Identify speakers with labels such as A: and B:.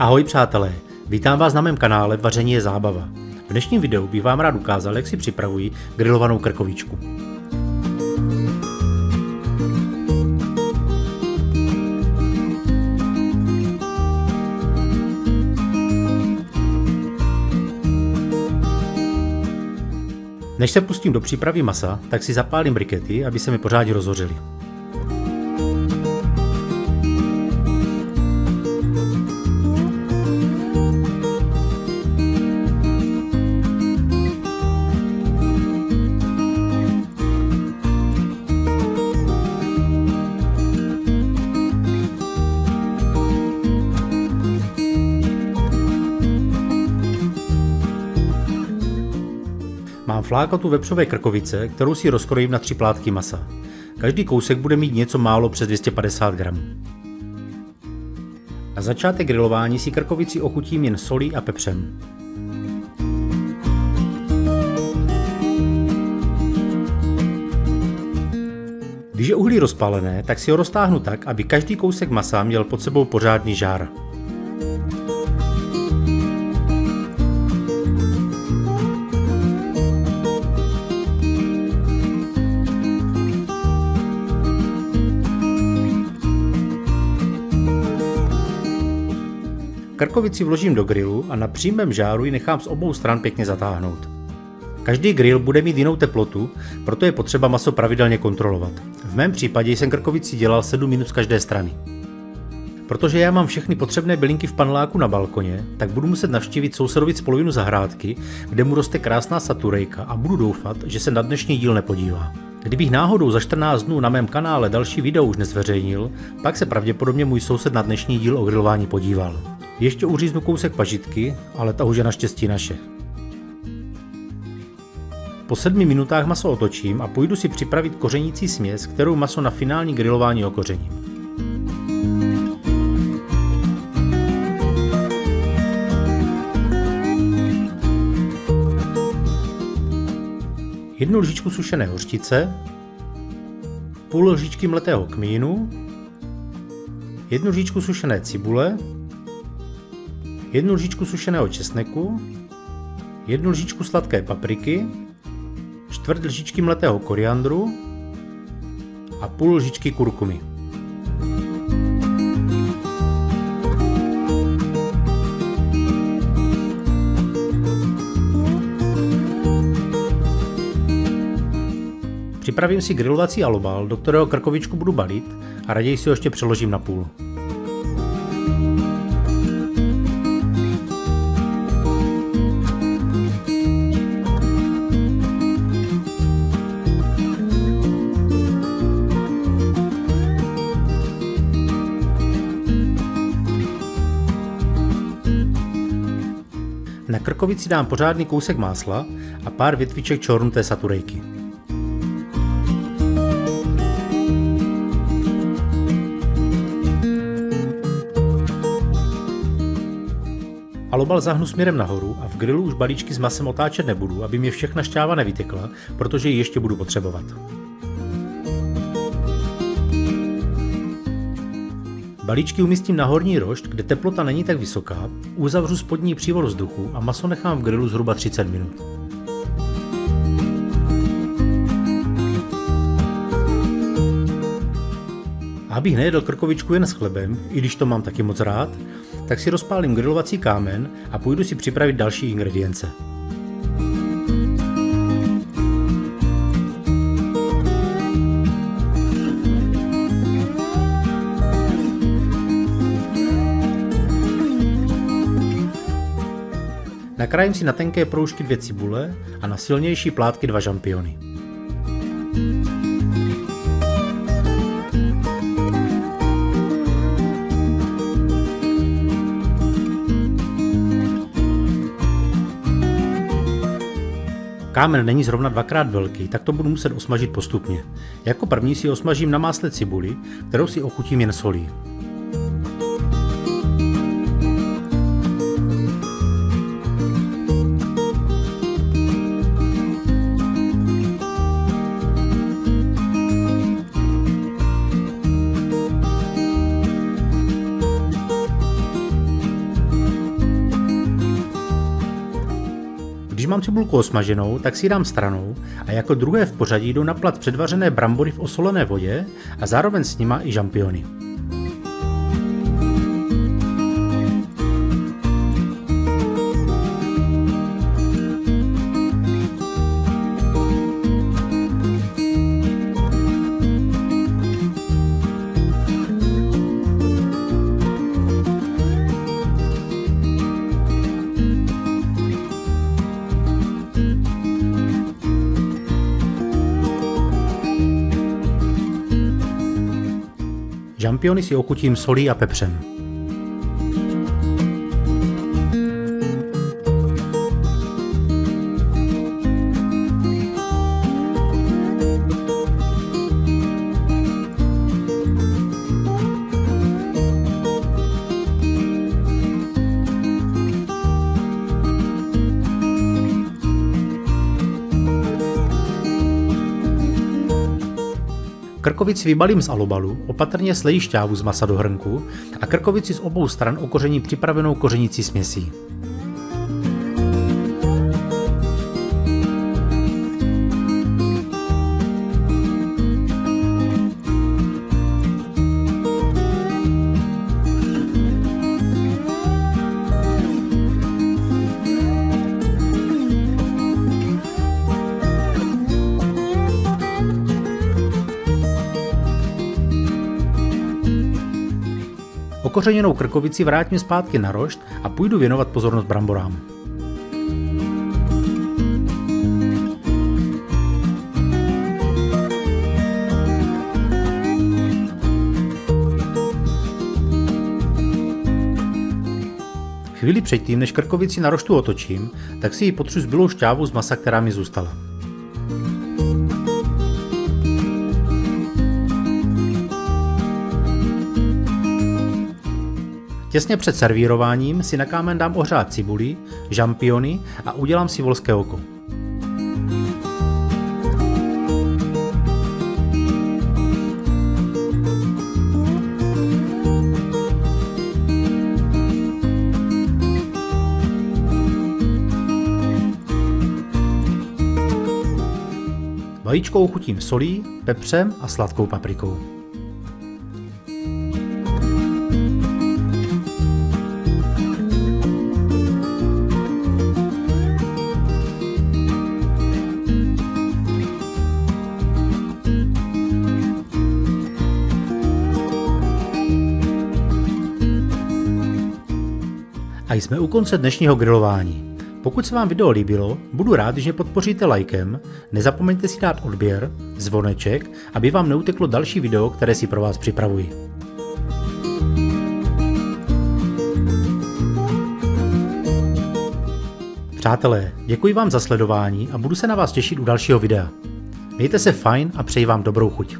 A: Ahoj přátelé, vítám vás na mém kanále Vaření je zábava. V dnešním videu bych vám rád ukázal, jak si připravuji grilovanou krkovičku. Než se pustím do přípravy masa, tak si zapálím brikety, aby se mi pořádně rozhořely. Mám flákatu vepřové krkovice, kterou si rozkrojím na tři plátky masa. Každý kousek bude mít něco málo přes 250 gramů. Na začátek grilování si krkovici ochutím jen solí a pepřem. Když je uhlí rozpálené, tak si ho roztáhnu tak, aby každý kousek masa měl pod sebou pořádný žár. Krkovici vložím do grilu a na přímém žáru ji nechám z obou stran pěkně zatáhnout. Každý grill bude mít jinou teplotu, proto je potřeba maso pravidelně kontrolovat. V mém případě jsem krkovici dělal 7 minut z každé strany. Protože já mám všechny potřebné bylinky v paneláku na balkoně, tak budu muset navštívit sousedovic polovinu zahrádky, kde mu roste krásná saturejka a budu doufat, že se na dnešní díl nepodívá. Kdybych náhodou za 14 dnů na mém kanále další video už nezveřejnil, pak se pravděpodobně můj soused na dnešní díl o grilování podíval. Ještě uříznu kousek pažitky, ale ta už je naštěstí naše. Po sedmi minutách maso otočím a půjdu si připravit kořenící směs, kterou maso na finální grilování okořením. Jednu lžičku sušené hořčice, půl lžičky mletého kmínu, jednu lžičku sušené cibule, jednu lžičku sušeného česneku, jednu lžičku sladké papriky, čtvrt lžičky mletého koriandru a půl lžičky kurkumy. Připravím si grilovací alobal, do kterého krkovičku budu balit a raději si ho ještě přeložím na půl. Na krkovici dám pořádný kousek másla a pár větviček čornuté saturejky. Alobal zahnu směrem nahoru a v grilu už balíčky s masem otáčet nebudu, aby mě všechna šťáva nevytekla, protože ji ještě budu potřebovat. Balíčky umístím na horní rošt, kde teplota není tak vysoká, uzavřu spodní přívod vzduchu a maso nechám v grilu zhruba 30 minut. A abych nejedl krkovičku jen s chlebem, i když to mám taky moc rád, tak si rozpálím grilovací kámen a půjdu si připravit další ingredience. Nakrájím si na tenké proužky dvě cibule a na silnější plátky dva žampiony. Kámen není zrovna dvakrát velký, tak to budu muset osmažit postupně. Jako první si osmažím na másle cibuli, kterou si ochutím jen solí. Mám cibulku osmaženou, tak si ji dám stranou a jako druhé v pořadí jdu naplat předvařené brambory v osolené vodě a zároveň s nima i žampiony. Žampiony si ochutím solí a pepřem. Krkovici vybalím z alobalu, opatrně slejí šťávu z masa do hrnku a krkovici z obou stran okoření připravenou kořenící směsí. Okořeněnou krkovici vrátím zpátky na rošt a půjdu věnovat pozornost bramborám. Chvíli předtím, než krkovici na roštu otočím, tak si ji potřu zbylou šťávu z masa, která mi zůstala. Těsně před servírováním si na kámen dám ohřát cibuli, žampiony a udělám si volské oko. Vajíčko ochutím solí, pepřem a sladkou paprikou. A jsme u konce dnešního grilování. Pokud se vám video líbilo, budu rád, když podpoříte lajkem, nezapomeňte si dát odběr, zvoneček, aby vám neuteklo další video, které si pro vás připravuji. Přátelé, děkuji vám za sledování a budu se na vás těšit u dalšího videa. Mějte se fajn a přeji vám dobrou chuť.